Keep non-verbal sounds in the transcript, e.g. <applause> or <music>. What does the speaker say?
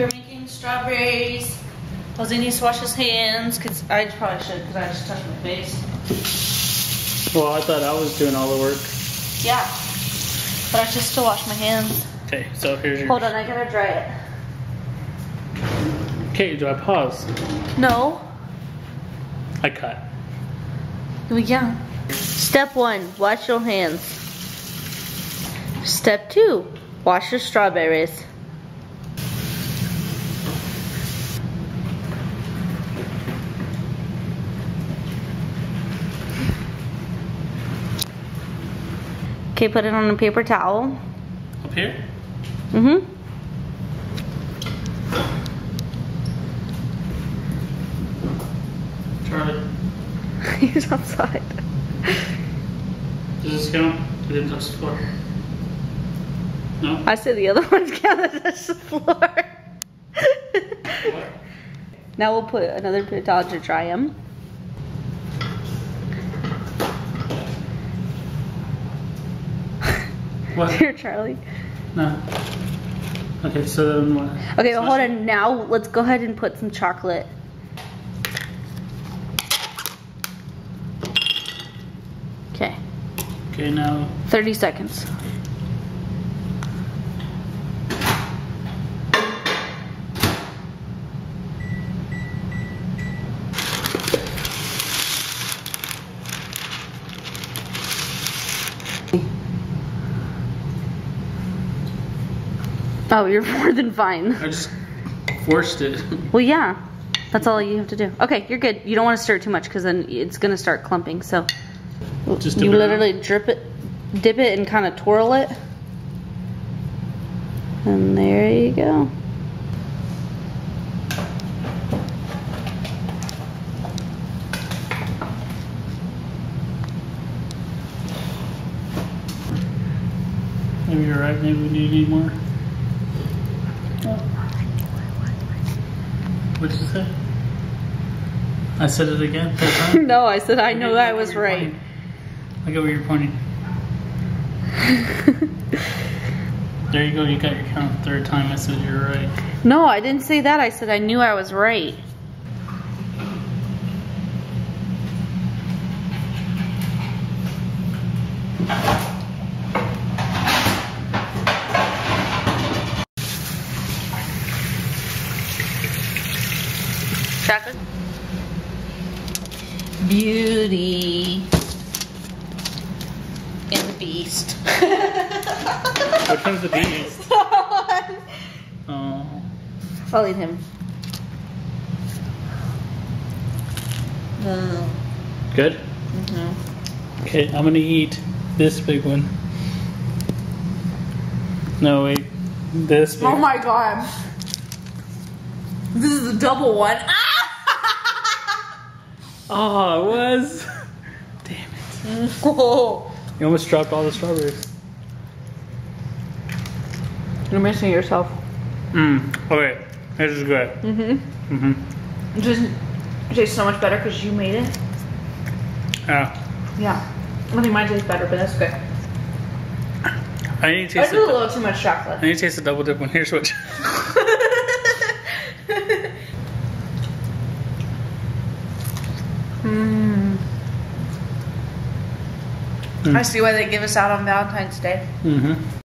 We're making strawberries. Jose needs to wash his hands because I probably should because I just touched my face. Well, I thought I was doing all the work. Yeah, but I should still wash my hands. Okay, so here's your. Hold on, I gotta dry it. Okay, do I pause? No. I cut. Yeah. Step one, wash your hands. Step two, wash your strawberries. Okay, put it on a paper towel. Up here? Mm-hmm. Charlie, <laughs> He's outside. does this count? I didn't touch the floor. No? I said the other <laughs> one's counted as the floor. What? now we'll put another paper towel to dry them. What? <laughs> Here, Charlie. No. Okay, so then what? Okay, well, hold on. Now let's go ahead and put some chocolate. Okay, Okay, now 30 seconds. Oh, you're <laughs> more than fine. I just forced it. Well, yeah. That's all you have to do. Okay, you're good. You don't want to stir it too much because then it's going to start clumping. So Just you literally drip it, dip it, and kind of twirl it. And there you go. Maybe you're right. Maybe we need more. What'd you say? I said it again. <laughs> no, I said I at- I was right. Look at where you're pointing. <laughs> There you go. You got your count third time. I said you're right. no, I didn't say that. I said I knew I was right. Beauty and the Beast. Which one's the beast? <laughs> Oh. I'll eat him. Mm. Good. hmm Okay, I'm gonna eat this big one. No, wait. This big. Oh my god. This is a double one. Oh, it was. Damn it. Oh. <laughs> You almost dropped all the strawberries. You're missing yourself. Mmm. Okay, this is good. Mm-hmm. Mm-hmm. It just tastes so much better because you made it. Yeah. Yeah. I think mine tastes better, but that's good. I need to I taste do a little too much chocolate. I need to taste the double dip one. Here's what. Mm. Mm. I see why they give us out on Valentine's Day. mm-hmm.